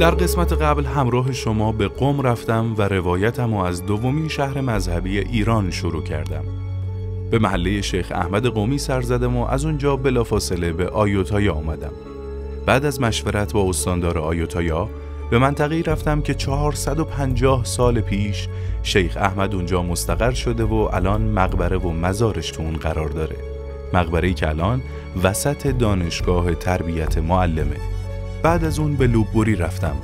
در قسمت قبل همراه شما به قم رفتم و روایتم و از دومین شهر مذهبی ایران شروع کردم. به محله شیخ احمد قومی سر زدم و از اونجا بلافاصله به آیوتایا آمدم. بعد از مشورت با استاندار آیوتایا به منطقه رفتم که 450 سال پیش شیخ احمد اونجا مستقر شده و الان مقبره و مزارش تو اون قرار داره. مقبره که الان وسط دانشگاه تربیت معلمه. بعد از اون به لوبوری رفتم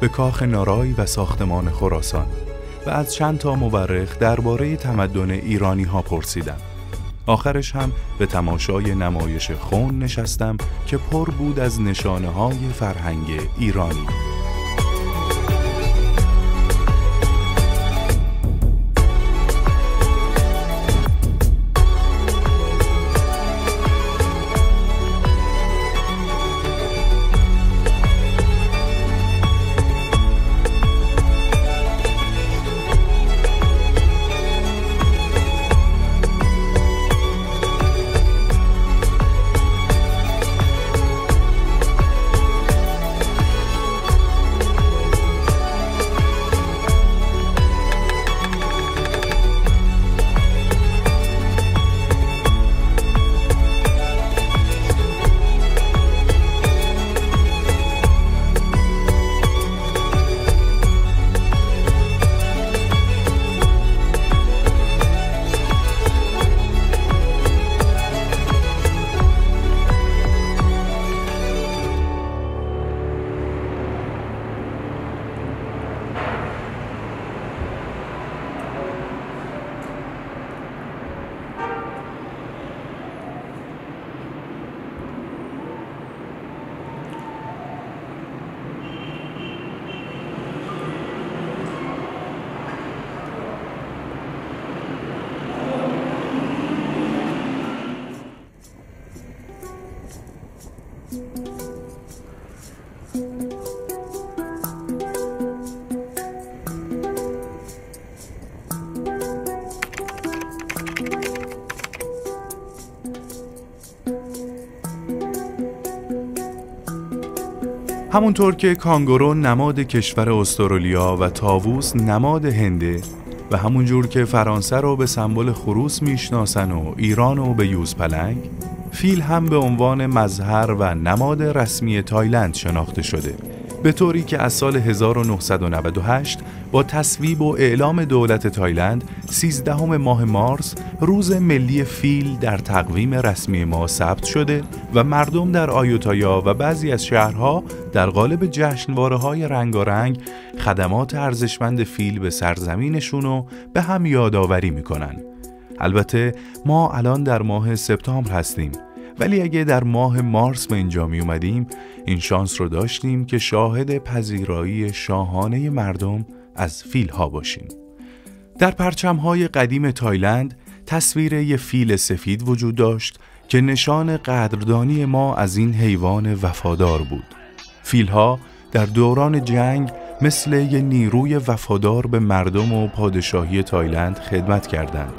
به کاخ نارای و ساختمان خراسان و از چند تا مورخ درباره تمدن ایرانی ها پرسیدم. آخرش هم به تماشای نمایش خون نشستم که پر بود از نشانه های فرهنگ ایرانی. همونطور که کانگورو نماد کشور استرالیا و طاووس نماد هنده و همونجور که فرانسه رو به سمبل خروس می‌شناسن و ایران رو به یوز پلنگ فیل هم به عنوان مظهر و نماد رسمی تایلند شناخته شده. به طوری که از سال 1998 با تصویب و اعلام دولت تایلند 13 ماه مارس روز ملی فیل در تقویم رسمی ما ثبت شده و مردم در آیوتایا و بعضی از شهرها در قالب جشنواره های رنگارنگ خدمات ارزشمند فیل به سرزمینشون رو به هم یادآوری می‌کنن. البته ما الان در ماه سپتامبر هستیم ولی اگه در ماه مارس به اینجا می اومدیم این شانس رو داشتیم که شاهد پذیرایی شاهانه مردم از فیل ها باشیم. در پرچم های قدیم تایلند تصویر یه فیل سفید وجود داشت که نشان قدردانی ما از این حیوان وفادار بود. فیلها در دوران جنگ مثل یه نیروی وفادار به مردم و پادشاهی تایلند خدمت کردند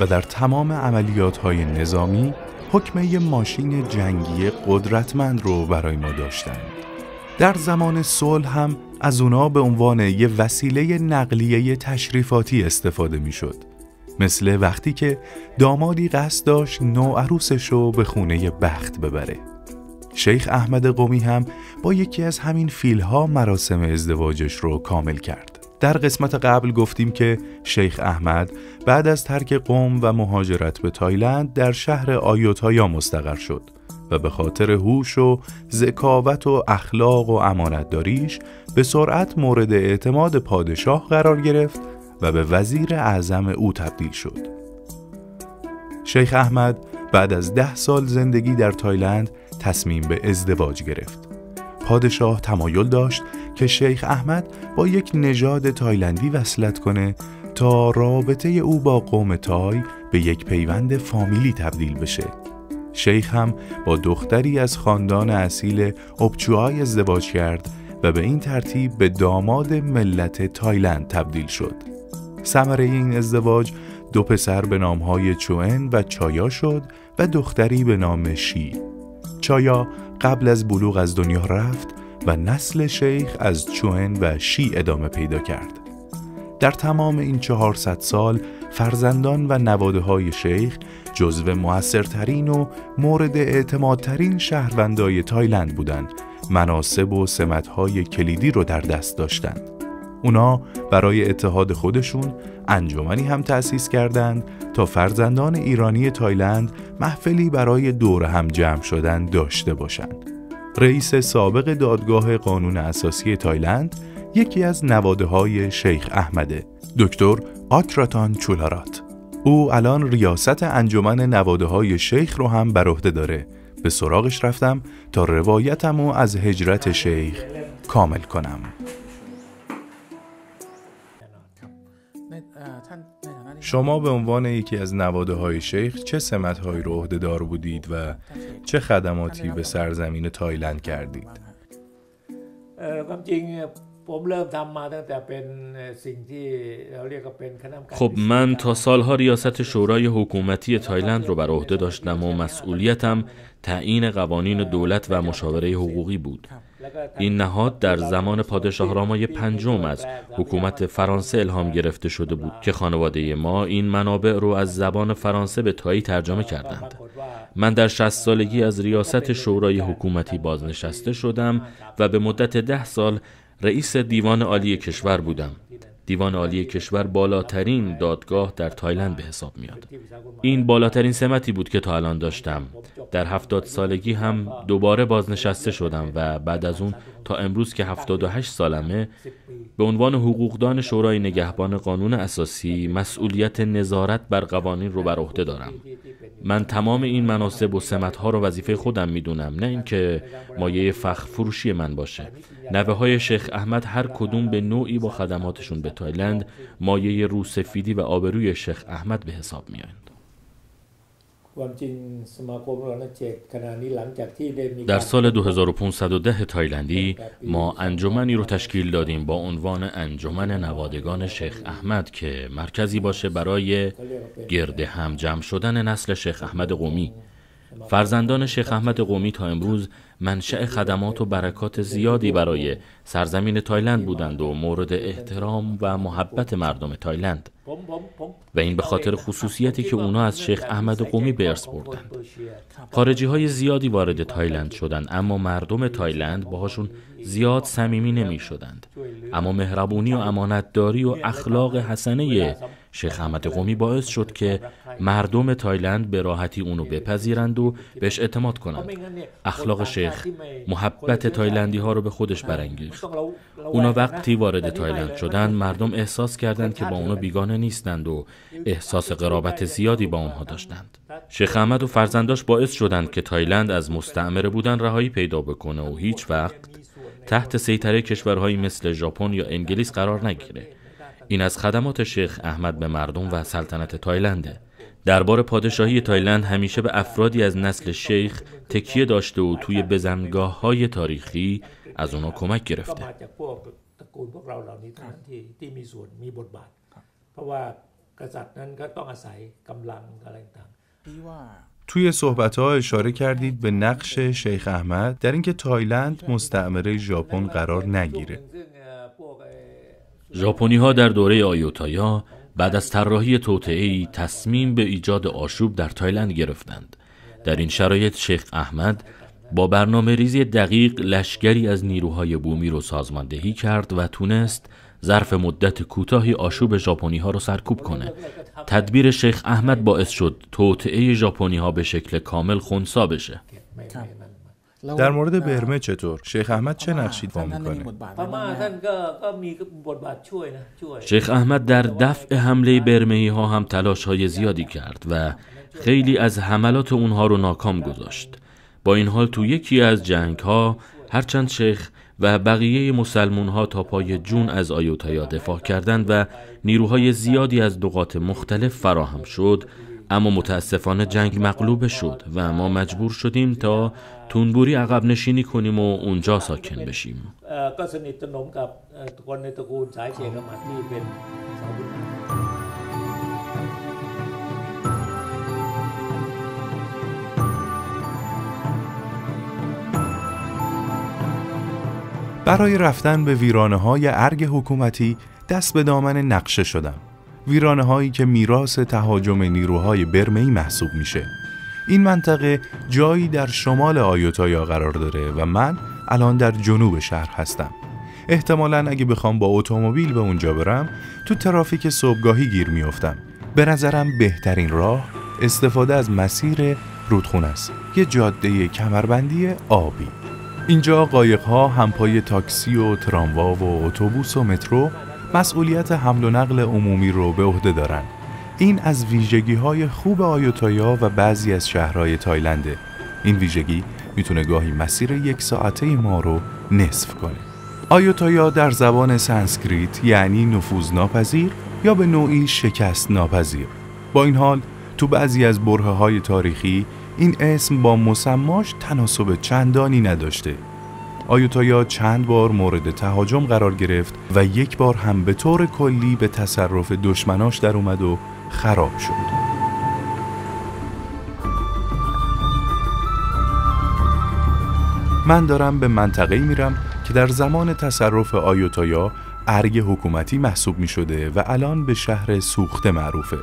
و در تمام عملیات های نظامی حکم یه ماشین جنگی قدرتمند رو برای ما داشتن در زمان صلح هم از اونا به عنوان یه وسیله نقلیه تشریفاتی استفاده می شد. مثل وقتی که دامادی قصد داشت نو عروسش رو به خونه بخت ببره. شیخ احمد قومی هم با یکی از همین فیلها مراسم ازدواجش رو کامل کرد. در قسمت قبل گفتیم که شیخ احمد بعد از ترک قوم و مهاجرت به تایلند در شهر آیوتایا مستقر شد و به خاطر هوش و ذکاوت و اخلاق و امانتداریش به سرعت مورد اعتماد پادشاه قرار گرفت و به وزیر اعظم او تبدیل شد. شیخ احمد بعد از ده سال زندگی در تایلند تصمیم به ازدواج گرفت. پادشاه تمایل داشت که شیخ احمد با یک نژاد تایلندی وصلت کنه تا رابطه او با قوم تای به یک پیوند فامیلی تبدیل بشه. شیخ هم با دختری از خاندان اصیل ابچوهای ازدواج کرد و به این ترتیب به داماد ملت تایلند تبدیل شد. ثمره این ازدواج دو پسر به نامهای چوئن و چایا شد و دختری به نام شی. چایا قبل از بلوغ از دنیا رفت و نسل شیخ از چوهن و شی ادامه پیدا کرد. در تمام این 400 سال فرزندان و نواده های شیخ جزو موثرترین و مورد اعتمادترین شهروندای تایلند بودند مناصب و سمتهای کلیدی رو در دست داشتند. اونا برای اتحاد خودشون انجمنی هم تأسیس کردند تا فرزندان ایرانی تایلند محفلی برای دور هم جمع شدن داشته باشند. رئیس سابق دادگاه قانون اساسی تایلند یکی از نواده های شیخ احمده دکتر آکراتان چولارات. او الان ریاست انجمن نواده های شیخ رو هم بر عهده داره. به سراغش رفتم تا روایتم و از هجرت شیخ کامل کنم شما به عنوان یکی از نواده های شیخ چه سمت هایی رو عهده دار بودید و چه خدماتی به سرزمین تایلند کردید؟ خب من تا سالها ریاست شورای حکومتی تایلند رو بر عهده داشتم و مسئولیتم تعیین قوانین دولت و مشاوره حقوقی بود. این نهاد در زمان پادشاه رامای پنجم از حکومت فرانسه الهام گرفته شده بود که خانواده ما این منابع رو از زبان فرانسه به تایی ترجمه کردند. من در شست سالگی از ریاست شورای حکومتی بازنشسته شدم و به مدت ده سال رئیس دیوان عالی کشور بودم. دیوان عالی کشور بالاترین دادگاه در تایلند به حساب میاد. این بالاترین سمتی بود که تا الان داشتم. در هفتاد سالگی هم دوباره بازنشسته شدم و بعد از اون تا امروز که هفتاد و هشت سالمه به عنوان حقوقدان شورای نگهبان قانون اساسی مسئولیت نظارت بر قوانین رو بر عهده دارم. من تمام این مناسب و سمت ها رو وظیفه خودم می‌دونم نه اینکه مایه فخر فروشی من باشه. نوه های شیخ احمد هر کدوم به نوعی با خدماتشون به تایلند مایه روسفیدی و آبروی شیخ احمد به حساب میایند در سال 2510 تایلندی ما انجمنی رو تشکیل دادیم با عنوان انجمن نوادگان شیخ احمد که مرکزی باشه برای گرد هم جمع شدن نسل شیخ احمد قومی. فرزندان شیخ احمد قومی تا امروز منشأ خدمات و برکات زیادی برای سرزمین تایلند بودند و مورد احترام و محبت مردم تایلند. و این به خاطر خصوصیتی که اونا از شیخ احمد قومی به ارث بردند. خارجی های زیادی وارد تایلند شدند اما مردم تایلند باهاشون زیاد صمیمی نمی شدند اما مهربونی و امانتداری و اخلاق حسنه شیخ احمد قومی باعث شد که مردم تایلند به راحتی اونو بپذیرند و بهش اعتماد کنند. اخلاق شیخ محبت تایلندی ها رو به خودش برانگیخت. اونا وقتی وارد تایلند شدند مردم احساس کردند که با اونا بیگانه نیستند و احساس قرابت زیادی با اونها داشتند. شیخ احمد و فرزنداش باعث شدند که تایلند از مستعمره بودن رهایی پیدا بکنه و هیچ وقت تحت سیطره کشورهایی مثل ژاپن یا انگلیس قرار نگیره. این از خدمات شیخ احمد به مردم و سلطنت تایلنده. دربار پادشاهی تایلند همیشه به افرادی از نسل شیخ تکیه داشته و توی بزنگاه های تاریخی از اونا کمک گرفته. توی صحبت ها اشاره کردید به نقش شیخ احمد در اینکه تایلند مستعمره ژاپن قرار نگیره. ژاپنی ها در دوره آیوتایا بعد از طراحی توطئه‌ای تصمیم به ایجاد آشوب در تایلند گرفتند. در این شرایط شیخ احمد با برنامه ریزی دقیق لشگری از نیروهای بومی رو سازماندهی کرد و تونست ظرف مدت کوتاهی آشوب ژاپنی ها رو سرکوب کنه تدبیر شیخ احمد باعث شد توطعه ژاپنی ها به شکل کامل خونسا بشه در مورد برمه چطور؟ شیخ احمد چه نقشی ایفا می‌کنه؟ شیخ احمد در دفع حمله برمهی ها هم تلاش های زیادی کرد و خیلی از حملات اونها رو ناکام گذاشت با این حال تو یکی از جنگ ها هرچند شیخ و بقیه مسلمون ها تا پای جون از آیوتایا دفاع کردند و نیروهای زیادی از نقاط مختلف فراهم شد اما متاسفانه جنگ مغلوب شد و ما مجبور شدیم تا تونبوری عقب نشینی کنیم و اونجا ساکن بشیم. برای رفتن به ویرانه های ارگ حکومتی دست به دامن نقشه شدم. ویرانه هایی که میراث تهاجم نیروهای برمهی محسوب میشه. این منطقه جایی در شمال آیوتایا قرار داره و من الان در جنوب شهر هستم. احتمالا اگه بخوام با اتومبیل به اونجا برم تو ترافیک صبحگاهی گیر میافتم. به نظرم بهترین راه استفاده از مسیر رودخونه است. یه جاده کمربندی آبی. اینجا قایق ها همپای تاکسی و تراموا و اتوبوس و مترو مسئولیت حمل و نقل عمومی رو به عهده دارن. این از ویژگی های خوب آیوتایا و بعضی از شهرهای تایلنده. این ویژگی می‌تونه گاهی مسیر یک ساعته ما رو نصف کنه. آیوتایا در زبان سانسکریت یعنی نفوذ ناپذیر یا به نوعی شکست ناپذیر. با این حال تو بعضی از برهه های تاریخی این اسم با مسماش تناسب چندانی نداشته. آیوتایا چند بار مورد تهاجم قرار گرفت و یک بار هم به طور کلی به تصرف دشمناش در اومد و خراب شد. من دارم به منطقه میرم که در زمان تصرف آیوتایا ارگ حکومتی محسوب می شده و الان به شهر سوخته معروفه.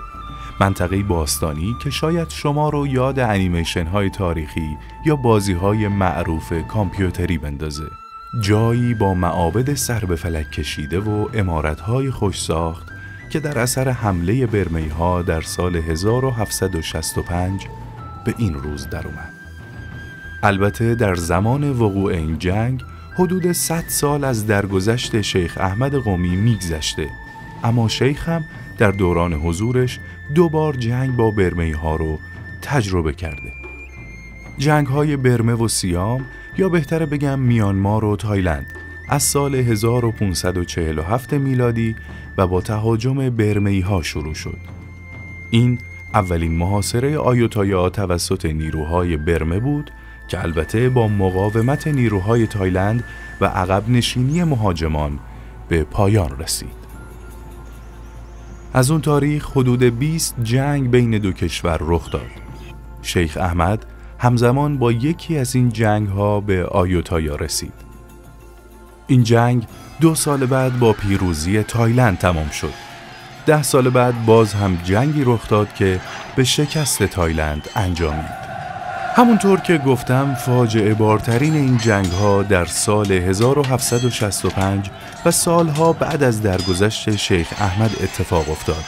منطقه باستانی که شاید شما رو یاد انیمیشن های تاریخی یا بازی های معروف کامپیوتری بندازه جایی با معابد سر به فلک کشیده و امارت های خوش ساخت که در اثر حمله برمی ها در سال 1765 به این روز در اومد. البته در زمان وقوع این جنگ حدود 100 سال از درگذشت شیخ احمد قومی میگذشته اما شیخ هم در دوران حضورش دو بار جنگ با برمه ها رو تجربه کرده جنگ های برمه و سیام یا بهتره بگم میانمار و تایلند از سال 1547 میلادی و با تهاجم برمه ها شروع شد این اولین محاصره آیوتایا توسط نیروهای برمه بود که البته با مقاومت نیروهای تایلند و عقب نشینی مهاجمان به پایان رسید. از اون تاریخ حدود 20 جنگ بین دو کشور رخ داد. شیخ احمد همزمان با یکی از این جنگ ها به آیوتایا رسید. این جنگ دو سال بعد با پیروزی تایلند تمام شد. ده سال بعد باز هم جنگی رخ داد که به شکست تایلند انجامید. همونطور که گفتم فاجعه بارترین این جنگ ها در سال 1765 و سالها بعد از درگذشت شیخ احمد اتفاق افتاد.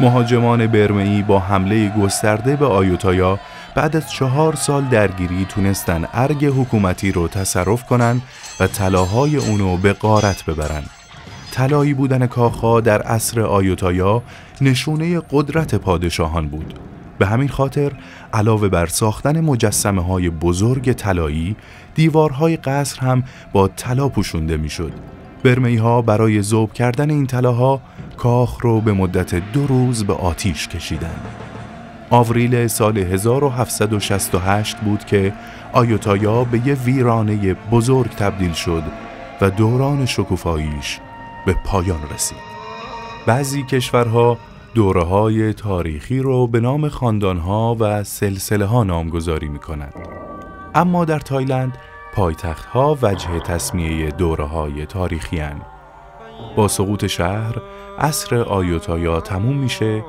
مهاجمان برمئی با حمله گسترده به آیوتایا بعد از چهار سال درگیری تونستن ارگ حکومتی رو تصرف کنن و طلاهای اونو به قارت ببرن. طلایی بودن کاخها در عصر آیوتایا نشونه قدرت پادشاهان بود. به همین خاطر علاوه بر ساختن مجسمه های بزرگ طلایی دیوارهای قصر هم با طلا پوشونده می‌شد. برمی ها برای ذوب کردن این طلاها کاخ رو به مدت دو روز به آتیش کشیدن. آوریل سال 1768 بود که آیوتایا به یه ویرانه بزرگ تبدیل شد و دوران شکوفاییش به پایان رسید. بعضی کشورها دوره های تاریخی رو به نام خاندانها و سلسله ها نامگذاری می کنند. اما در تایلند پایتخت ها وجه تصمیه دوره های تاریخی هن. با سقوط شهر عصر آیوتایا تموم میشه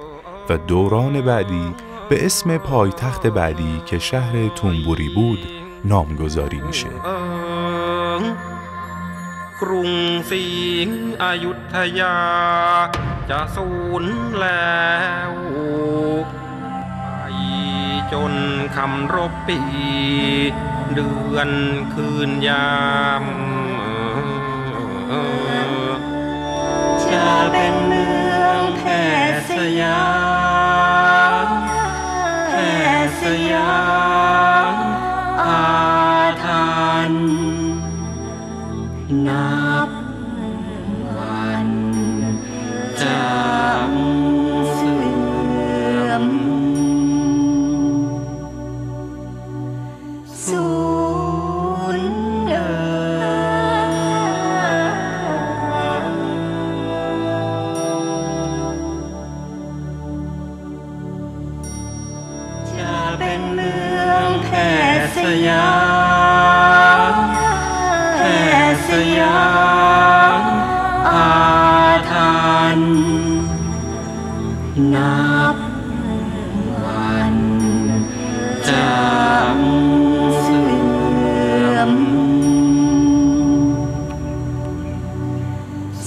و دوران بعدی به اسم پایتخت بعدی که شهر تومبوری بود نامگذاری میشه. กรุงศรีอยุธยา จะสูญแล้วไปจนคำรบปี เดือนคืนยามจะเป็นเมืองแค่สยามแค่สยาม นับวันจากเสื่อม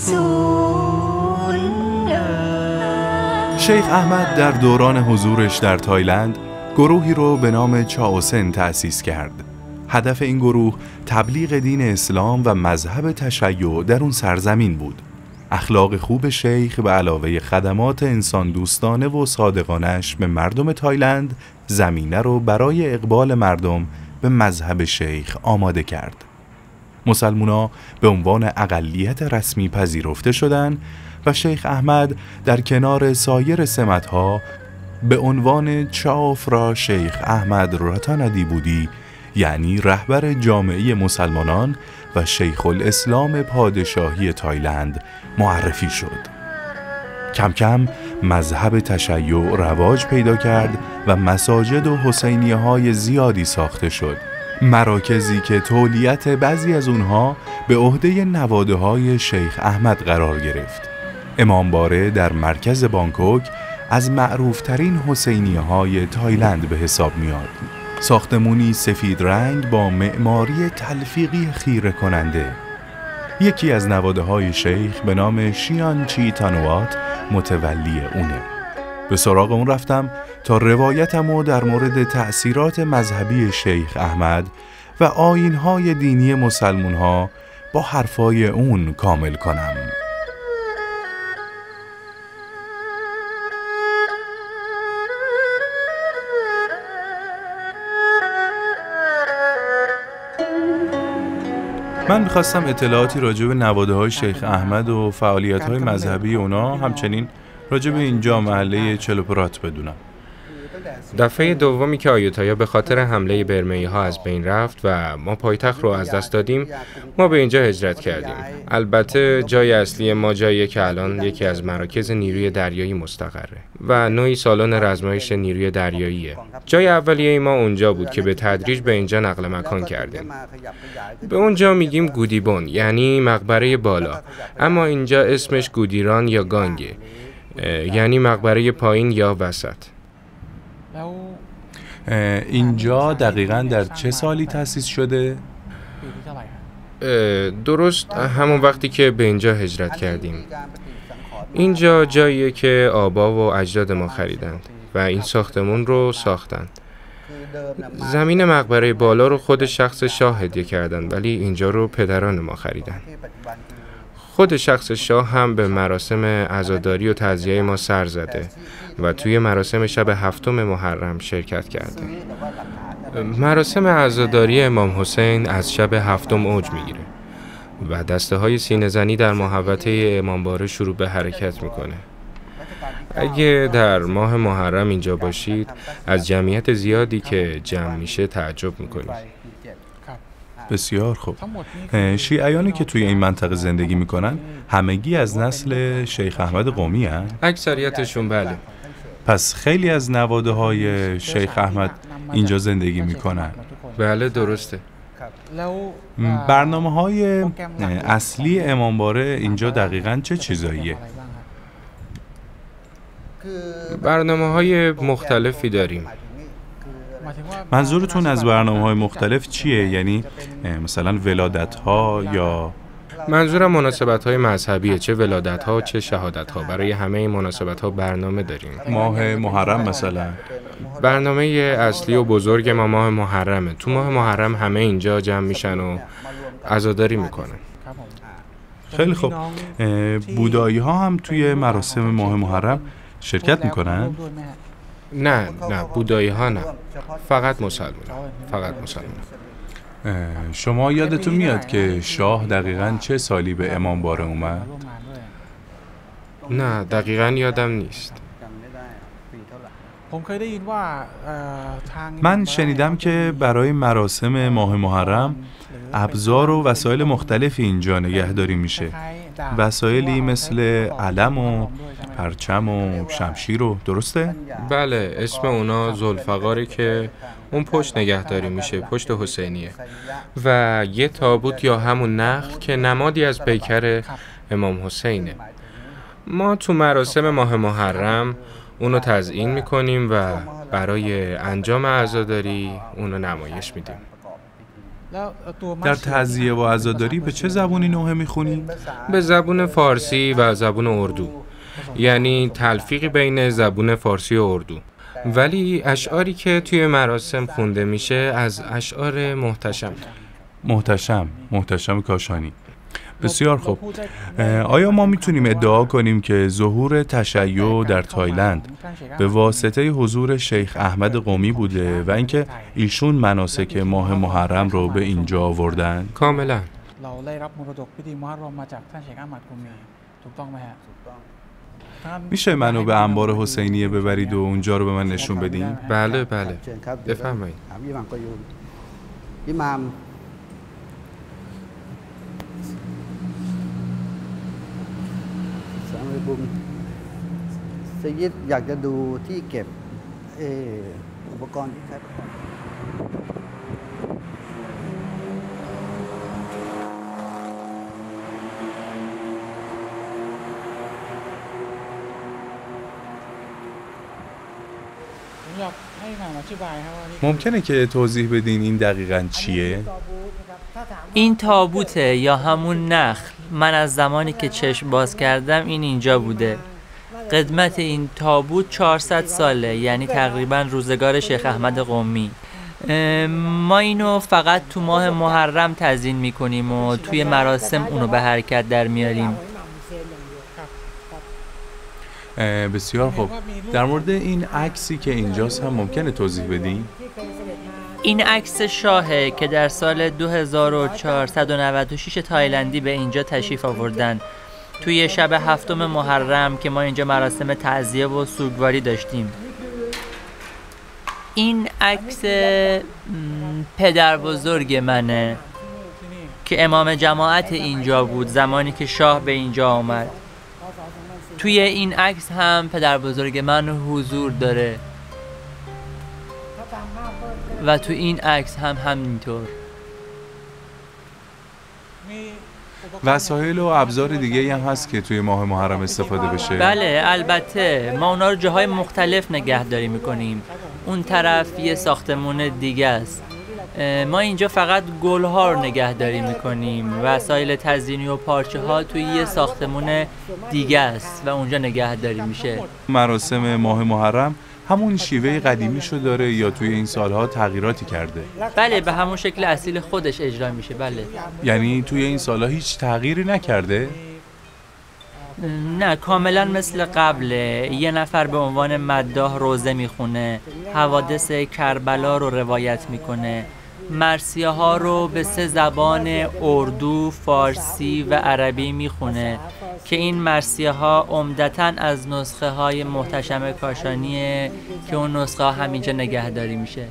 สูญเอ่ย شیخ احمد در دوران حضورش در تایلند گروهی رو به نام چاوسن تأسیس کرد. هدف این گروه تبلیغ دین اسلام و مذهب تشیع در اون سرزمین بود. اخلاق خوب شیخ به علاوه خدمات انسان دوستانه و صادقانش به مردم تایلند زمینه رو برای اقبال مردم به مذهب شیخ آماده کرد. مسلمونا به عنوان اقلیت رسمی پذیرفته شدند و شیخ احمد در کنار سایر سمتها به عنوان چاف را شیخ احمد رتاندی بودی یعنی رهبر جامعه مسلمانان و شیخ الاسلام پادشاهی تایلند معرفی شد. کم کم مذهب تشیع رواج پیدا کرد و مساجد و حسینیه های زیادی ساخته شد. مراکزی که تولیت بعضی از اونها به عهده نواده های شیخ احمد قرار گرفت. امامباره در مرکز بانکوک از معروفترین حسینیه های تایلند به حساب میاد ساختمونی سفید رنگ با معماری تلفیقی خیره کننده یکی از نواده های شیخ به نام شیان چی تانوات متولی اونه. به سراغ اون رفتم تا روایتمو در مورد تأثیرات مذهبی شیخ احمد و آینهای دینی مسلمون ها با حرفای اون کامل کنم. من می‌خواستم اطلاعاتی راجع به نواده های شیخ احمد و فعالیت های مذهبی اونا همچنین راجع به اینجا محله چلوپرات بدونم. دفعه دومی که آیوتایا به خاطر حمله برمهی ها از بین رفت و ما پایتخت رو از دست دادیم ما به اینجا هجرت کردیم. البته جای اصلی ما جاییه که الان یکی از مراکز نیروی دریایی مستقره و نوعی سالن رزمایش نیروی دریاییه. جای اولیه ما اونجا بود که به تدریج به اینجا نقل مکان کردیم. به اونجا میگیم گودیبون یعنی مقبره بالا. اما اینجا اسمش گودیران یا گانگه یعنی مقبره پایین یا وسط. اینجا دقیقا در چه سالی تأسیس شده؟ درست همون وقتی که به اینجا هجرت کردیم. اینجا جاییه که آبا و اجداد ما خریدند و این ساختمون رو ساختند زمین مقبره بالا رو خود شخص شاه هدیه کردند ولی اینجا رو پدران ما خریدن. خود شخص شاه هم به مراسم عزاداری و تعزیه ما سر زده. و توی مراسم شب هفتم محرم شرکت کرده. مراسم عزاداری امام حسین از شب هفتم اوج می‌گیره و دسته های سینه زنی در محوطه امامباره شروع به حرکت می‌کنه. اگه در ماه محرم اینجا باشید از جمعیت زیادی که جمع میشه تعجب می‌کنید. بسیار خوب. شیعیانی که توی این منطقه زندگی می‌کنن همگی از نسل شیخ احمد قومی هن؟ اکثریتشون بله. پس خیلی از نواده های شیخ احمد اینجا زندگی می‌کنن بله درسته برنامه های اصلی امامباره اینجا دقیقا چه چیزاییه؟ برنامه های مختلفی داریم منظورتون از برنامه های مختلف چیه؟ یعنی مثلا ولادت ها یا منظورم مناسبت های مذهبیه چه ولادت ها چه شهادت ها برای همه این مناسبت ها برنامه داریم. ماه محرم مثلا. برنامه اصلی و بزرگ ما ماه محرمه. تو ماه محرم همه اینجا جمع میشن و عزاداری می‌کنن. خیلی خوب. بودایی ها هم توی مراسم ماه محرم شرکت می‌کنن؟ نه نه بودایی ها نه. فقط مسلمان فقط مسلمان شما یادتون میاد که شاه دقیقا چه سالی به امام باره اومد؟ نه دقیقا یادم نیست. من شنیدم که برای مراسم ماه محرم ابزار و وسایل مختلفی اینجا نگهداری میشه. وسایلی مثل علم و پرچم و شمشیر رو درسته؟ بله اسم اونا زلفقاره که اون پشت نگهداری میشه پشت حسینیه. و یه تابوت یا همون نخل که نمادی از پیکر امام حسینه. ما تو مراسم ماه محرم اونو تزیین می‌کنیم و برای انجام عزاداری اونو نمایش میدیم. در تعذیه و عزاداری به چه زبونی نوحه می‌خونی؟ به زبون فارسی و زبون اردو. یعنی تلفیقی بین زبون فارسی و اردو. ولی اشعاری که توی مراسم خونده میشه از اشعار محتشم. محتشم محتشم کاشانی. بسیار خوب. آیا ما می‌تونیم ادعا کنیم که ظهور تشیع در تایلند به واسطه حضور شیخ احمد قومی بوده و اینکه ایشون مناسک ماه محرم رو به اینجا آوردن؟ کاملا. میشه منو به انبار حسینیه ببرید و اونجا رو به من نشون بدین؟ بله بله. بفرمایید. บุมสยิดอยากจะดูที่เก็บเอออุปกรณ์ที่ใช้ประกอบ ผมอยากให้หมามอธิบายครับว่านี่ ممکنه که توضیح بدین این دقیقا چیه؟ این تابوته یا همون نخل من از زمانی که چشم باز کردم این اینجا بوده. قدمت این تابوت 400 ساله یعنی تقریبا روزگار شیخ احمد قومی. ما اینو فقط تو ماه محرم تزیین می‌کنیم و توی مراسم اونو به حرکت در میاریم. بسیار خوب. در مورد این عکسی که اینجاست هم ممکنه توضیح بدین؟ این عکس شاهه که در سال 2496 تایلندی به اینجا تشریف آوردن. توی شب هفتم محرم که ما اینجا مراسم تعزیه و سوگواری داشتیم. این عکس پدر بزرگ منه که امام جماعت اینجا بود زمانی که شاه به اینجا آمد. توی این عکس هم پدر بزرگ من حضور داره. و تو این عکس هم همینطور. وسایل و ابزار دیگه هم هست که توی ماه محرم استفاده بله، بشه. بله البته ما اونا رو جاهای مختلف نگهداری می‌کنیم. اون طرف یه ساختمون دیگه است. ما اینجا فقط گلها رو نگهداری می‌کنیم. وسایل تزینی و پارچه ها توی یه ساختمون دیگه است و اونجا نگهداری میشه. مراسم ماه محرم همون شیوه قدیمیشو داره یا توی این سالها تغییراتی کرده؟ بله به همون شکل اصیل خودش اجرا میشه بله. یعنی توی این سالها هیچ تغییری نکرده؟ نه کاملا مثل قبله. یه نفر به عنوان مداح روزه می‌خونه حوادث کربلا رو روایت می‌کنه. مرسیه ها رو به سه زبان اردو، فارسی و عربی می‌خونه که این مرسیه ها عمدتا از نسخه های محتشم کاشانیه که اون نسخه ها همینجا نگهداری میشه.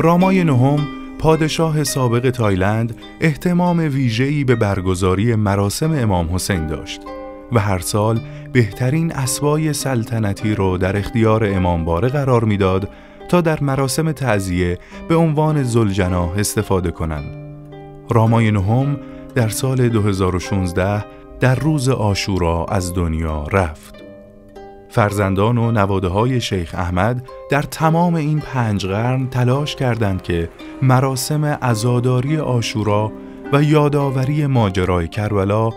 رامای نهم پادشاه سابق تایلند احتمام ویژه‌ای به برگزاری مراسم امام حسین داشت و هر سال بهترین اسبای سلطنتی را در اختیار امامباره قرار می‌داد تا در مراسم تعزیه به عنوان زلجناه استفاده کنند. رامای نهم در سال 2016 در روز آشورا از دنیا رفت. فرزندان و نواده های شیخ احمد در تمام این پنج قرن تلاش کردند که مراسم عزاداری آشورا و یادآوری ماجرای کربلا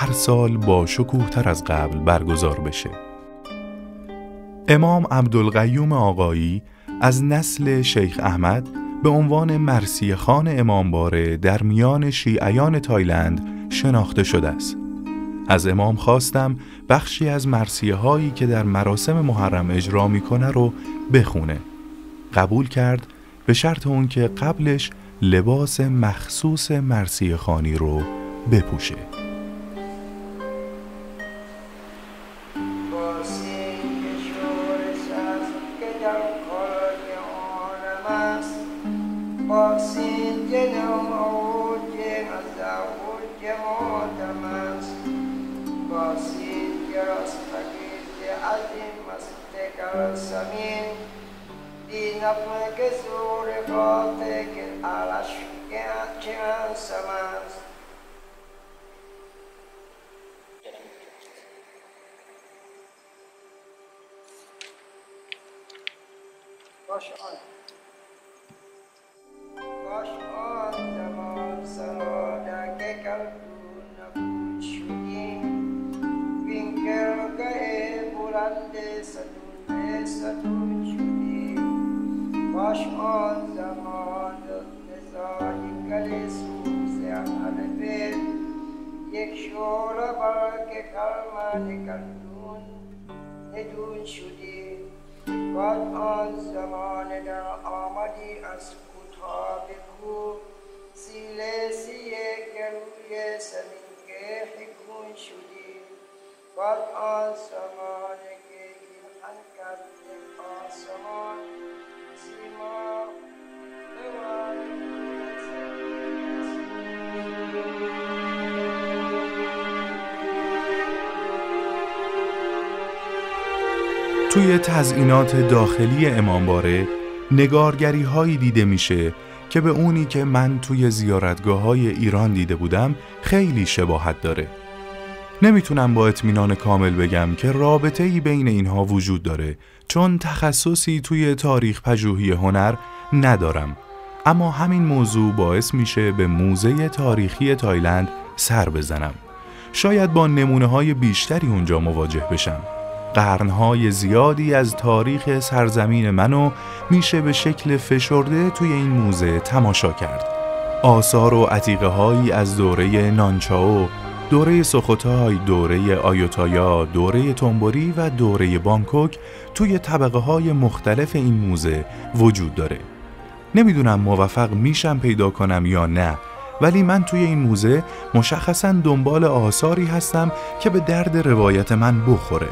هر سال با شکوه تر از قبل برگزار بشه. امام عبدالقیوم آقایی از نسل شیخ احمد به عنوان مرسی خان امامباره در میان شیعیان تایلند شناخته شده است. از امام خواستم بخشی از مرسیه هایی که در مراسم محرم اجرا می‌کنه رو بخونه. قبول کرد به شرط اون که قبلش لباس مخصوص مرسیه خانی رو بپوشه. کرگه بلند ستون ستون شدیم باش آن زمان نزاهی کل سوز علبه یک شور برگ کلمان کلدون ندون شدیم بعد آن زمان در آمدی از کوتاه کو سیله سیه گروی سمین که حکون شدی. بعد آن زمان توی تزئینات داخلی امامباره نگارگری هایی دیده میشه که به اونی که من توی زیارتگاه های ایران دیده بودم خیلی شباهت داره. نمی‌تونم با اطمینان کامل بگم که رابطه ای بین اینها وجود داره چون تخصصی توی تاریخ پژوهی هنر ندارم. اما همین موضوع باعث میشه به موزه تاریخی تایلند سر بزنم. شاید با نمونه های بیشتری اونجا مواجه بشم. قرنهای زیادی از تاریخ سرزمین منو میشه به شکل فشرده توی این موزه تماشا کرد. آثار و عتیقه هایی از دوره نانچاو، دوره سخوتای، دوره آیوتایا، دوره تومبوری و دوره بانکوک توی طبقه های مختلف این موزه وجود داره. نمی‌دونم موفق میشم پیدا کنم یا نه ولی من توی این موزه مشخصا دنبال آثاری هستم که به درد روایت من بخوره.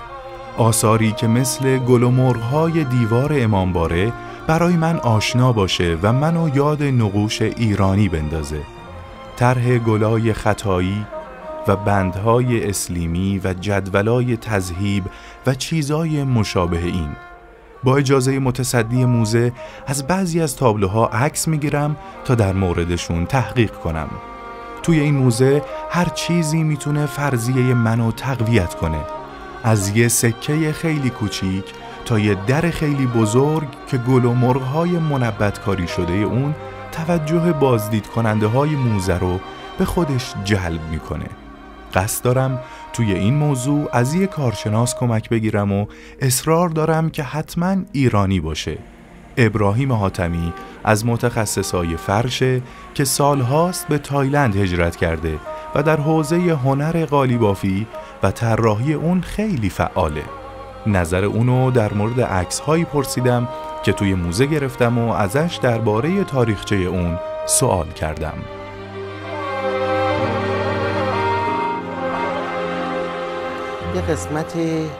آثاری که مثل گل و مرغهای دیوار امامباره برای من آشنا باشه و منو یاد نقوش ایرانی بندازه طرح گلای خطایی و بندهای اسلیمی و جدولای تذهیب و چیزای مشابه این. با اجازه متصدی موزه از بعضی از تابلوها عکس می‌گیرم تا در موردشون تحقیق کنم. توی این موزه هر چیزی می‌تونه فرضیه منو تقویت کنه. از یه سکه خیلی کوچیک تا یه در خیلی بزرگ که گل و مرغهای منبت کاری شده اون توجه بازدید کننده های موزه رو به خودش جلب می‌کنه. قصد دارم توی این موضوع از یه کارشناس کمک بگیرم و اصرار دارم که حتما ایرانی باشه. ابراهیم حاتمی از متخصصای فرشه که سالهاست به تایلند هجرت کرده و در حوزه هنر قالیبافی و طراحی اون خیلی فعاله نظر اونو در مورد عکس هایی پرسیدم که توی موزه گرفتم و ازش درباره تاریخچه اون سوال کردم یه قسمتی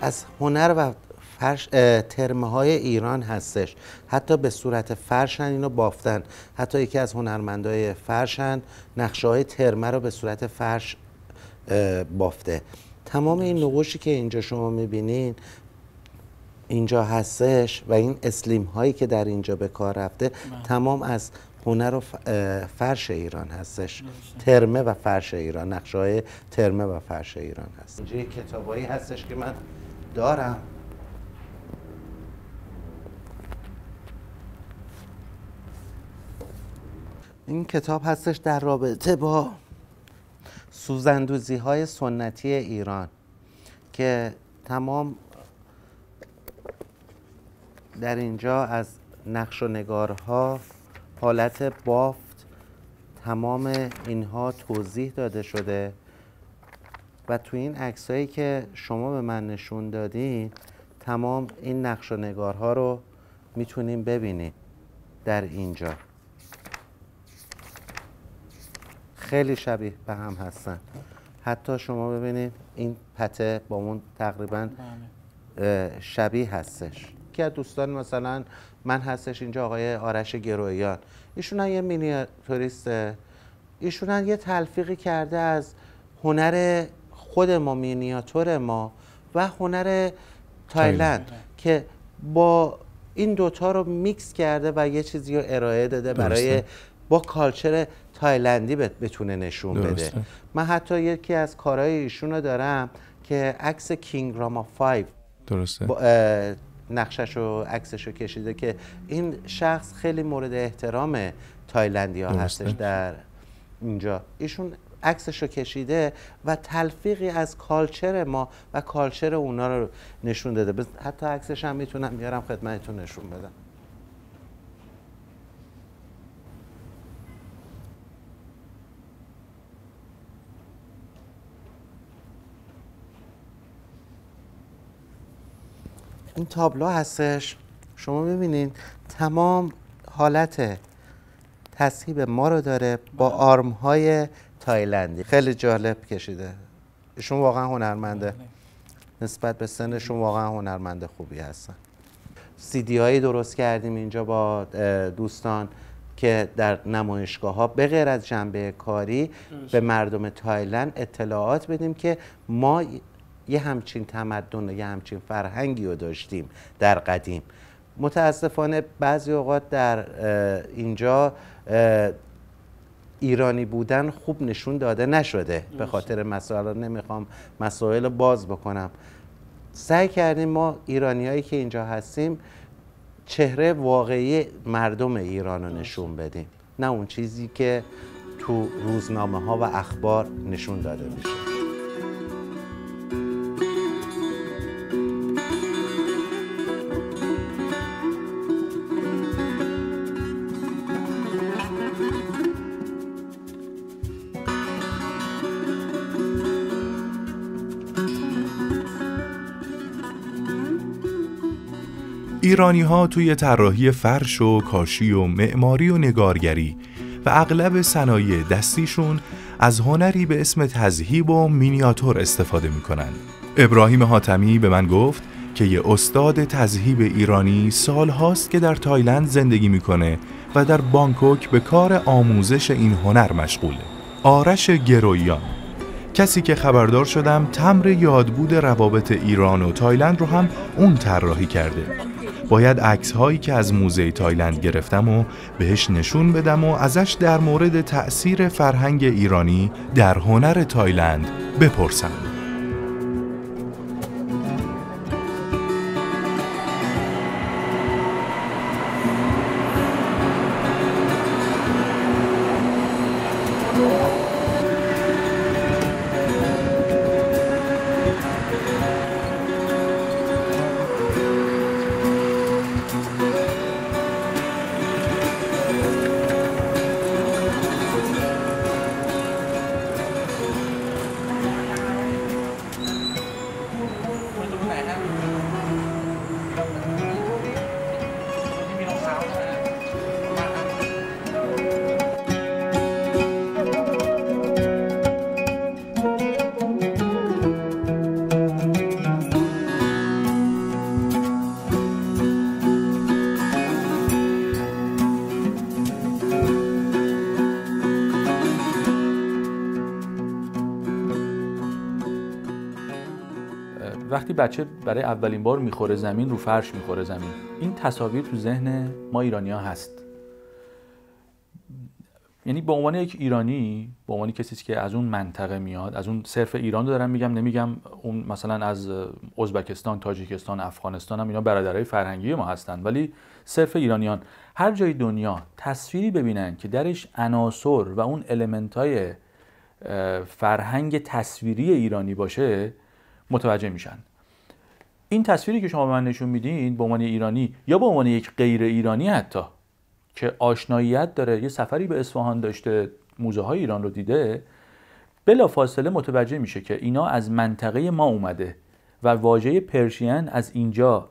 از هنر و فرش ترمه های ایران هستش. حتی به صورت فرشن اینو بافتن. حتی یکی از هنرمندای فرشن نقشه های ترمه رو به صورت فرش بافته. تمام این نقوشی که اینجا شما می‌بینین اینجا هستش و این اسلیم هایی که در اینجا به کار رفته تمام از هنر و فرش ایران هستش. ترمه و فرش ایران. نقشه ترمه و فرش ایران هست. اینجا کتابایی هستش که من دارم. این کتاب هستش در رابطه با سوزندوزی های سنتی ایران که تمام در اینجا از نقش و نگارها حالت بافت تمام اینها توضیح داده شده و تو این عکسایی که شما به من نشون دادین تمام این نقش و نگارها رو می‌تونیم ببینیم در اینجا. خیلی شبیه به هم هستن. حتی شما ببینید این پته با اون تقریبا شبیه هستش. که دوستان مثلا من هستش اینجا آقای آرش گرویان ایشون یه مینیاتوریست ایشون یه تلفیقی کرده از هنر خود ما مینیاتور ما و هنر تایلند که با این دوتا رو میکس کرده و یه چیزی رو ارائه داده برای درسته. با culture تایلندی بت- بتونه نشون بده. درسته. من حتی یکی از کارهای ایشون رو دارم که عکس King راما 5 درسته. با نقشش و عکسش رو کشیده که این شخص خیلی مورد احترام تایلندی ها. هستش در اینجا. ایشون عکسش رو کشیده و تلفیقی از کالچر ما و کالچر اونا رو نشون داده. حتی عکسش هم می‌تونم بیارم خدمتتون نشون بدم. این تابلو هستش. شما ببینید تمام حالت تذهیب ما رو داره با آرم های تایلندی. خیلی جالب کشیده. ایشون واقعا هنرمنده. نسبت به سنشون واقعا هنرمند خوبی هستن. سیدی هایی درست کردیم اینجا با دوستان که در نمایشگاه ها به غیر از جنبه کاری به مردم تایلند اطلاعات بدیم که ما یه همچین تمدن و یه همچین فرهنگی رو داشتیم در قدیم. متاسفانه بعضی اوقات در اینجا ایرانی بودن خوب نشون داده نشده. به خاطر مسائل نمی‌خوام مسائل رو باز بکنم. سعی کردیم ما ایرانی هایی که اینجا هستیم چهره واقعی مردم ایران رو نشون بدیم. نه اون چیزی که تو روزنامه ها و اخبار نشون داده میشه. ایرانی ها توی طراحی فرش و کاشی و معماری و نگارگری و اغلب صنایع دستیشون از هنری به اسم تذهیب و مینیاتور استفاده می‌کنن. ابراهیم حاتمی به من گفت که یه استاد تذهیب ایرانی سال هاست که در تایلند زندگی می‌کنه و در بانکوک به کار آموزش این هنر مشغوله. آرش گرویان کسی که خبردار شدم تمبر یادبود روابط ایران و تایلند رو هم اون طراحی کرده باید عکس هایی که از موزه تایلند گرفتم و بهش نشون بدم و ازش در مورد تأثیر فرهنگ ایرانی در هنر تایلند بپرسم. وقتی بچه برای اولین بار می‌خوره زمین رو فرش می‌خوره زمین. این تصاویر تو ذهن ما ایرانی ها هست. یعنی به عنوان یک ایرانی به عنوان کسی که از اون منطقه میاد از اون صرف ایران رو دارم میگم نمیگم اون مثلا از ازبکستان تاجیکستان افغانستان هم اینا برادرای فرهنگی ما هستن ولی صرف ایرانیان. هر جای دنیا تصویری ببینن که درش عناصر و اون المنت های فرهنگ تصویری ایرانی باشه متوجه میشن. این تصویری که شما به من نشون میدین به عنوان ایرانی یا به عنوان یک غیر ایرانی حتی که آشناییت داره یه سفری به اصفهان داشته موزه های ایران رو دیده بلا فاصله متوجه میشه که اینا از منطقه ما اومده و واژه پرشین از اینجا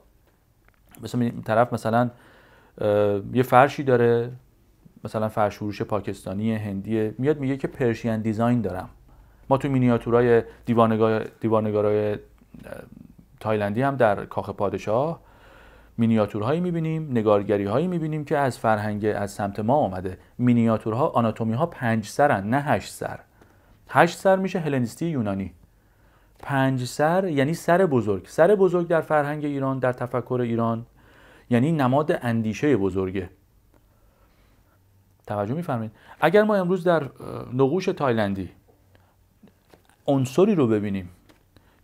مثلا این طرف مثلا یه فرشی داره مثلا فرش فروش پاکستانی هندی میاد میگه که پرشین دیزاین دارم. ما تو مینیاتورای دیوانگارای تایلندی هم در کاخ پادشاه مینیاتورهایی می‌بینیم نگارگری هایی می‌بینیم که از فرهنگ از سمت ما آمده. مینیاتورها آناتومی ها پنج سرن نه هشت سر. هشت سر میشه هلنیستی یونانی. پنج سر یعنی سر بزرگ. سر بزرگ در فرهنگ ایران در تفکر ایران یعنی نماد اندیشه بزرگه. توجه میفرمایید. اگر ما امروز در نقوش تایلندی عنصری رو ببینیم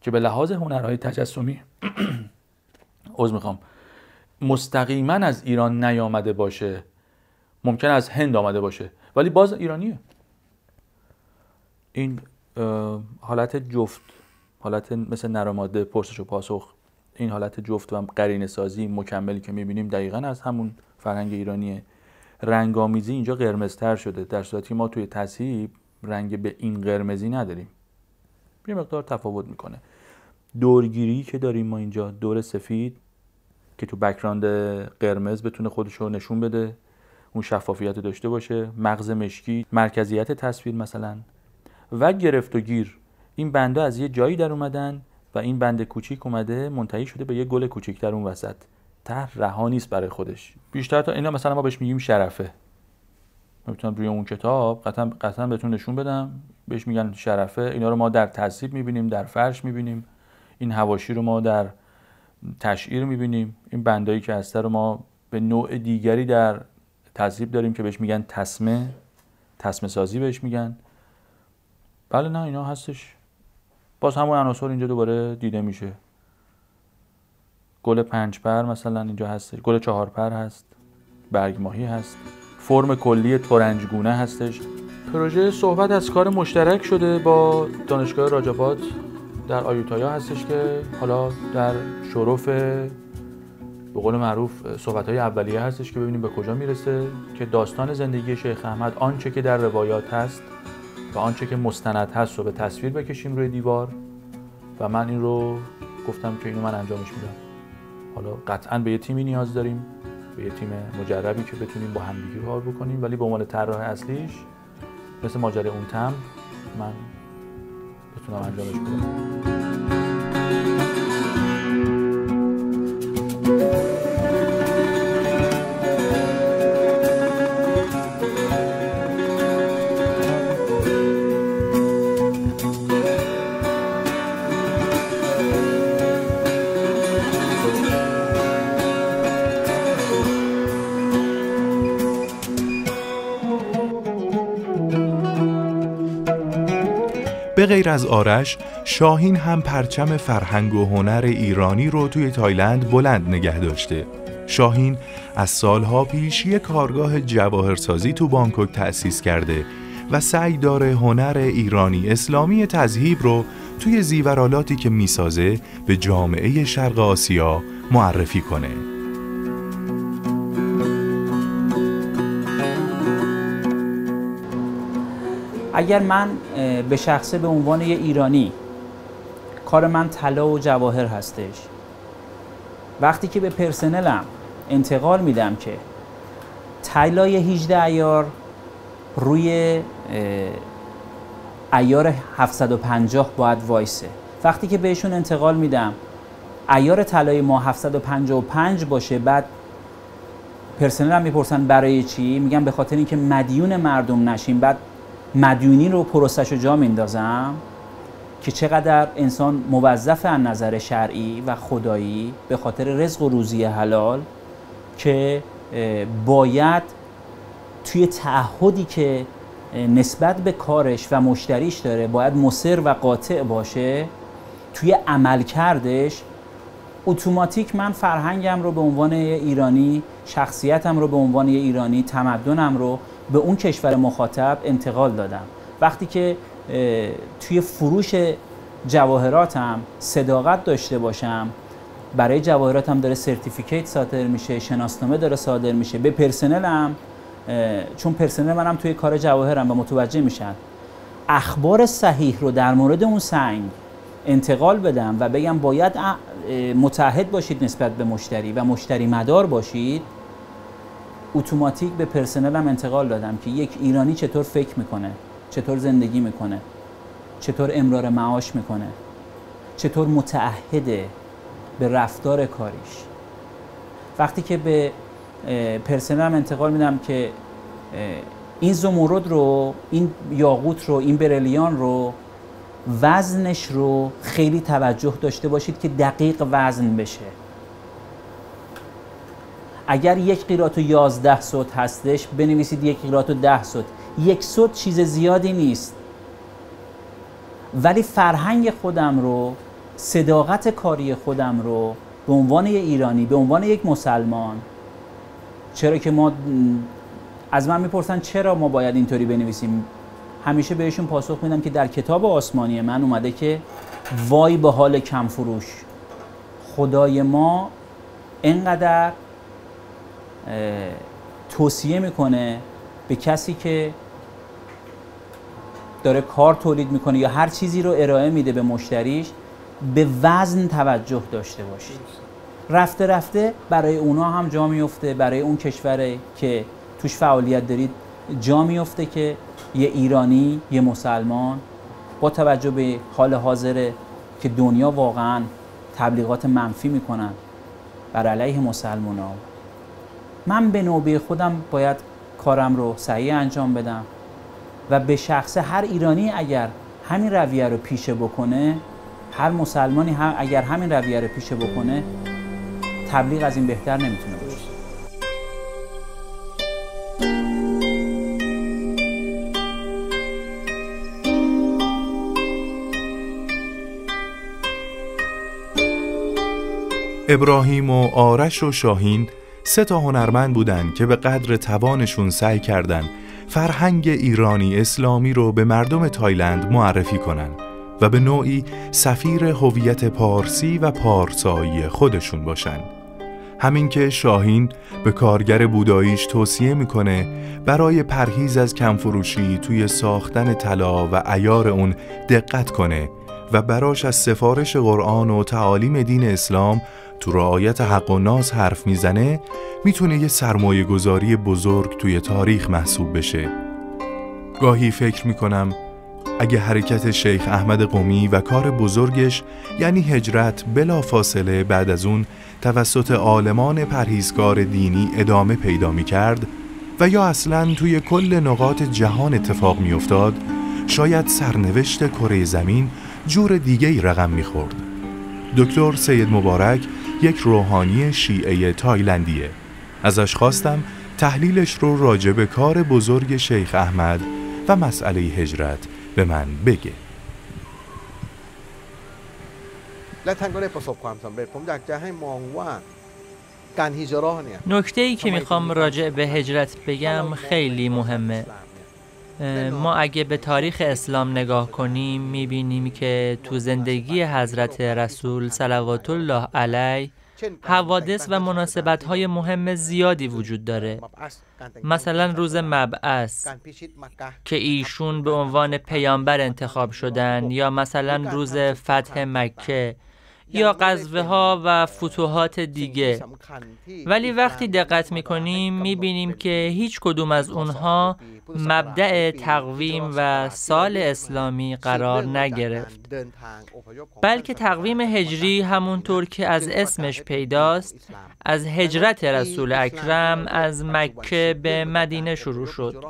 که به لحاظ هنرهای تجسمی عذر می‌خوام مستقیما از ایران نیامده باشه. ممکن از هند آمده باشه ولی باز ایرانیه. این حالت جفت حالت مثل نرماده پرسش و پاسخ این حالت جفت و قرینه سازی مکملی که می‌بینیم دقیقا از همون فرهنگ ایرانیه. رنگامیزی اینجا قرمزتر شده در صورتی ما توی تصیب رنگ به این قرمزی نداریم. یه مقدار تفاوت می‌کنه. دورگیری که داریم ما اینجا دور سفید که تو بکراند قرمز بتونه خودش رو نشون بده اون شفافیت داشته باشه مغز مشکی مرکزیت تصویر مثلا. و گرفت و گیر. این بنده از یه جایی در اومدن و این بند کوچیک اومده منتهی شده به یه گل کوچیک در اون وسط. ته رها نیست برای خودش. بیشتر تا اینا مثلا ما بهش میگیم شرفه. می‌تونم روی اون کتاب قطعا قطعا بهتون نشون بدم. بهش میگن شرفه. اینا رو ما در تصیب می‌بینیم در فرش می‌بینیم. این هواشی رو ما در تشعیر می‌بینیم. این بندایی که هسته رو ما به نوع دیگری در تصیب داریم که بهش میگن تسمه تسمه سازی بهش میگن. بله نه اینا هستش. باز همون عناصر اینجا دوباره دیده میشه. گل پنج پر مثلا اینجا هستش. گل چهار پر هست. برگ ماهی هست. فرم کلی تورنجگونه هستش. پروژه صحبت از کار مشترک شده با دانشگاه راجاباد در آیوتایا هستش که حالا در شرف به قول معروف صحبت های اولیه هستش که ببینیم به کجا می‌رسه که داستان زندگی شیخ احمد آنچه که در روایات هست و آنچه که مستند هست رو به تصویر بکشیم روی دیوار و من این رو گفتم که اینو من انجامش میدم. حالا قطعا به یه تیمی نیاز داریم به یه تیم مجربی که بتونیم با همدیگه کار بکنیم ولی به عنوان طراح اصلیش مثل ماجرای اون تم من بتونم انجامش بدم به غیر از آرش شاهین هم پرچم فرهنگ و هنر ایرانی رو توی تایلند بلند نگه داشته. شاهین از سالها پیش یک کارگاه جواهرسازی تو بانکوک تأسیس کرده و سعی داره هنر ایرانی اسلامی تذهیب رو توی زیورالاتی که می‌سازه به جامعه شرق آسیا معرفی کنه. اگر من به شخصه به عنوان یه ایرانی کار من طلا و جواهر هستش. وقتی که به پرسنلم انتقال میدم که طلای 18 ایار روی ایار 750 باید وایسه. وقتی که بهشون انتقال میدم ایار طلای ما 755 باشه بعد پرسنل هم می‌پرسن برای چی؟ میگم به خاطر اینکه مدیون مردم نشیم. بعد مدیونی رو پروسش رو جا میندازم که چقدر انسان موظف از نظر شرعی و خدایی به خاطر رزق و روزی حلال که باید توی تعهدی که نسبت به کارش و مشتریش داره باید مصر و قاطع باشه توی عمل کردش اتوماتیک من فرهنگم رو به عنوان ایرانی شخصیتم رو به عنوان ایرانی تمدنم رو به اون کشور مخاطب انتقال دادم. وقتی که توی فروش جواهراتم صداقت داشته باشم برای جواهراتم داره سرتیفیکیت صادر میشه شناسنامه داره صادر میشه به پرسنلم چون پرسنل منم توی کار جواهرم و متوجه میشن اخبار صحیح رو در مورد اون سنگ انتقال بدم و بگم باید متحد باشید نسبت به مشتری و مشتری مدار باشید اتوماتیک به پرسنلم انتقال دادم که یک ایرانی چطور فکر می‌کنه چطور زندگی می‌کنه چطور امرار معاش می‌کنه چطور متعهده به رفتار کاریش. وقتی که به پرسنلم انتقال میدم که این زمرد رو این یاقوت رو این برلیان رو وزنش رو خیلی توجه داشته باشید که دقیق وزن بشه. اگر یک قیرات و یازده صوت هستش بنویسید یک قیرات و ده صوت. یک صوت چیز زیادی نیست. ولی فرهنگ خودم رو صداقت کاری خودم رو به عنوان یک ایرانی به عنوان یک مسلمان چرا که ما از من می‌پرسن چرا ما باید اینطوری بنویسیم؟ همیشه بهشون پاسخ میدم که در کتاب آسمانی من اومده که وای به حال کم فروش خدای ما اینقدر توصیه می‌کنه به کسی که داره کار تولید می‌کنه یا هر چیزی رو ارائه میده به مشتریش به وزن توجه داشته باشید. رفته رفته برای اونا هم جا میفته برای اون کشوره که توش فعالیت دارید جا میفته که یه ایرانی یه مسلمان با توجه به حال حاضره که دنیا واقعا تبلیغات منفی می‌کنن بر علیه مسلمان ها من به نوبه خودم باید کارم رو صحیح انجام بدم و به شخص هر ایرانی اگر همین رویه رو پیشه بکنه هر مسلمانی هم اگر همین رویه رو پیشه بکنه تبلیغ از این بهتر نمی‌تونه باشه. ابراهیم و آرش و شاهین سه تا هنرمند بودند که به قدر توانشون سعی کردند فرهنگ ایرانی اسلامی رو به مردم تایلند معرفی کنند و به نوعی سفیر هویت پارسی و پارسایی خودشون باشن همین که شاهین به کارگر بوداییش توصیه می‌کنه برای پرهیز از کمفروشی توی ساختن طلا و ایار اون دقت کنه و براش از سفارش قرآن و تعالیم دین اسلام تو رعایت حق و ناز حرف می‌زنه می‌تونه یه سرمایه گذاری بزرگ توی تاریخ محسوب بشه. گاهی فکر می‌کنم اگه حرکت شیخ احمد قومی و کار بزرگش یعنی هجرت بلا فاصله بعد از اون توسط عالمان پرهیزگار دینی ادامه پیدا می کرد و یا اصلا توی کل نقاط جهان اتفاق می افتاد شاید سرنوشت کره زمین جور دیگه ای رقم می‌خورد. دکتر سید مبارک یک روحانی شیعه تایلندیه. ازش خواستم تحلیلش رو راجع به کار بزرگ شیخ احمد و مسئله هجرت به من بگه. نکته ای که می‌خوام راجع به هجرت بگم خیلی مهمه. ما اگه به تاریخ اسلام نگاه کنیم می‌بینیم که تو زندگی حضرت رسول صلوات الله علیه حوادث و مناسبت های مهم زیادی وجود داره. مثلا روز مبعث که ایشون به عنوان پیامبر انتخاب شدن یا مثلا روز فتح مکه. یا غزوه ها و فتوحات دیگه. ولی وقتی دقت می‌کنیم می‌بینیم که هیچ کدوم از اونها مبدع تقویم و سال اسلامی قرار نگرفت. بلکه تقویم هجری همونطور که از اسمش پیداست از هجرت رسول اکرم از مکه به مدینه شروع شد.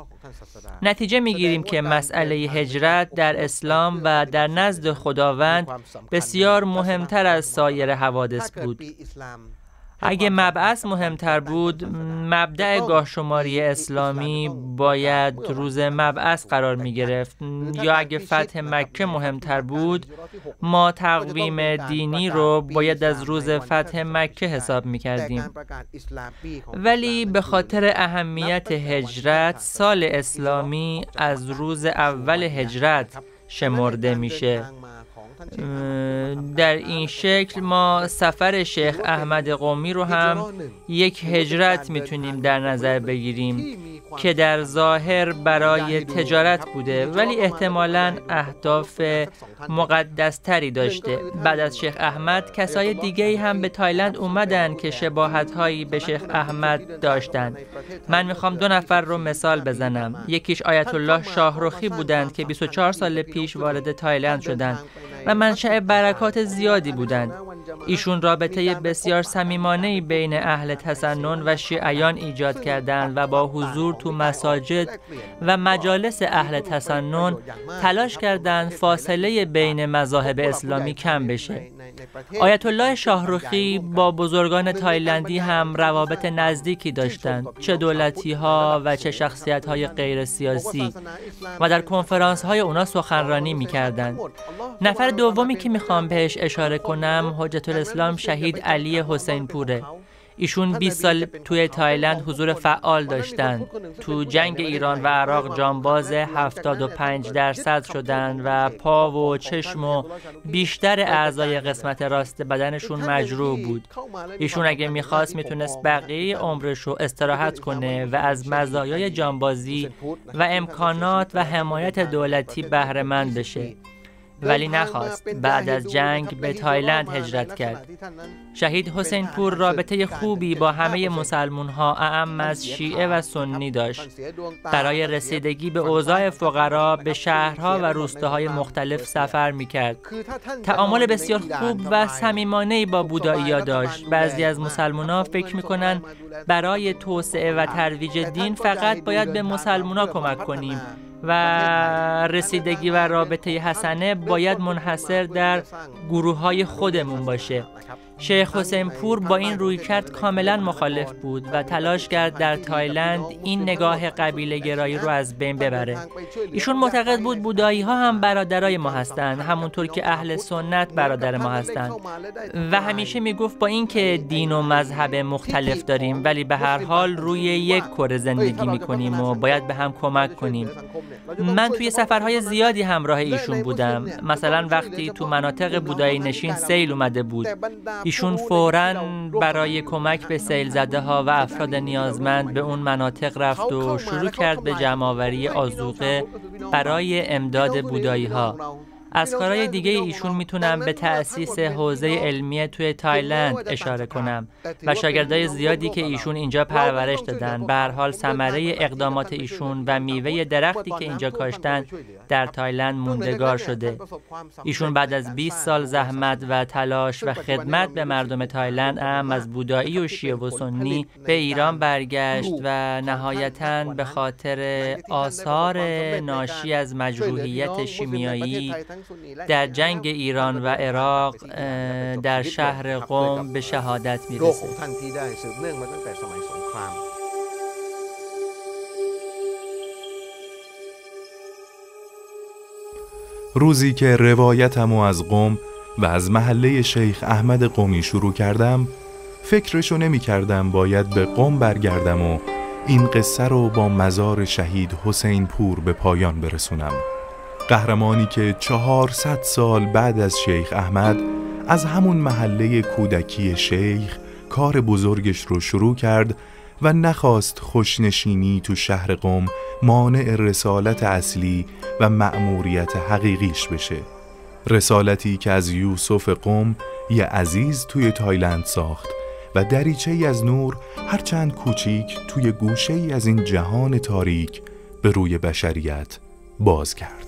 نتیجه می‌گیریم که مسئله هجرت در اسلام و در نزد خداوند بسیار مهمتر از سایر حوادث بود. اگه مبعث مهمتر بود مبدع گاهشماری اسلامی باید روز مبعث قرار می گرفت. یا اگه فتح مکه مهمتر بود ما تقویم دینی رو باید از روز فتح مکه حساب می کردیم. ولی به خاطر اهمیت هجرت سال اسلامی از روز اول هجرت شمرده میشه. در این شکل ما سفر شیخ احمد قومی رو هم یک هجرت می‌تونیم در نظر بگیریم که در ظاهر برای تجارت بوده ولی احتمالا اهداف مقدستری داشته. بعد از شیخ احمد کسای دیگه هم به تایلند اومدن که شباهت هایی به شیخ احمد داشتند من می‌خوام دو نفر رو مثال بزنم. یکیش آیت الله شاهروخی بودند که 24 سال پیش وارد تایلند شدند. و منشأ برکات زیادی بودند. ایشون رابطه بسیار صمیمانه بین اهل تسنن و شیعیان ایجاد کردند و با حضور تو مساجد و مجالس اهل تسنن تلاش کردند فاصله بین مذاهب اسلامی کم بشه آیت الله شاهروخی با بزرگان تایلندی هم روابط نزدیکی داشتند چه دولتی ها و چه شخصیت های غیر سیاسی و در کنفرانس های اونا سخنرانی می. نفر دومی که می‌خوام بهش اشاره کنم حجت الاسلام شهید علی حسین پوره ایشون 20 سال توی تایلند حضور فعال داشتن تو جنگ ایران و عراق جانباز 75 درصد شدن و پا و چشم و بیشتر اعضای قسمت راست بدنشون مجروح بود ایشون اگه می‌خواست می‌تونست بقیه عمرش رو استراحت کنه و از مزایای جانبازی و امکانات و حمایت دولتی بهره مند بشه ولی نخواست. بعد از جنگ به تایلند هجرت کرد. شهید حسین پور رابطه خوبی با همه مسلمون ها اعم از شیعه و سنی داشت. برای رسیدگی به اوضاع فقرا به شهرها و روستاهای مختلف سفر می کرد تعامل بسیار خوب و صمیمانه با بودایی داشت. بعضی از مسلمان ها فکر می‌کنن برای توسعه و ترویج دین فقط باید به مسلمان ها کمک کنیم. و رسیدگی و رابطه حسنه باید منحصر در گروه های خودمون باشه. شیخ حسین پور با این روی کرد کاملا مخالف بود و تلاش کرد در تایلند این نگاه قبیله گرایی رو از بین ببره. ایشون معتقد بود بودایی ها هم برادرای ما هستند همونطور که اهل سنت برادر ما هستند. و همیشه می‌گفت با اینکه دین و مذهب مختلف داریم ولی به هر حال روی یک کره زندگی می‌کنیم و باید به هم کمک کنیم. من توی سفرهای زیادی همراه ایشون بودم. مثلا وقتی تو مناطق بودایی نشین سیل اومده بود. ایشون فورا برای کمک به سیل زده ها و افراد نیازمند به اون مناطق رفت و شروع کرد به جمعآوری آزوقه برای امداد بودایی ها از کارهای دیگه ایشون می‌تونم به تأسیس حوزه علمیه توی تایلند اشاره کنم. و شاگردای زیادی که ایشون اینجا پرورش دادن به حال ثمره اقدامات ایشون و میوه درختی که اینجا کاشتن در تایلند موندگار شده. ایشون بعد از 20 سال زحمت و تلاش و خدمت به مردم تایلند هم از بودایی و شیعه و سنی به ایران برگشت و نهایتا به خاطر آثار ناشی از مجروحیت شیمیایی در جنگ ایران و عراق در شهر قم به شهادت می‌رسه روزی که روایتم و از قم و از محله شیخ احمد قومی شروع کردم فکرشو نمی کردم باید به قم برگردم و این قصه رو با مزار شهید حسین پور به پایان برسونم. قهرمانی که چهارصد سال بعد از شیخ احمد از همون محله کودکی شیخ کار بزرگش رو شروع کرد و نخواست خوشنشینی تو شهر قم مانع رسالت اصلی و مأموریت حقیقیش بشه. رسالتی که از یوسف قم یه عزیز توی تایلند ساخت و دریچه ای از نور هرچند کوچیک توی گوشه ای از این جهان تاریک به روی بشریت باز کرد.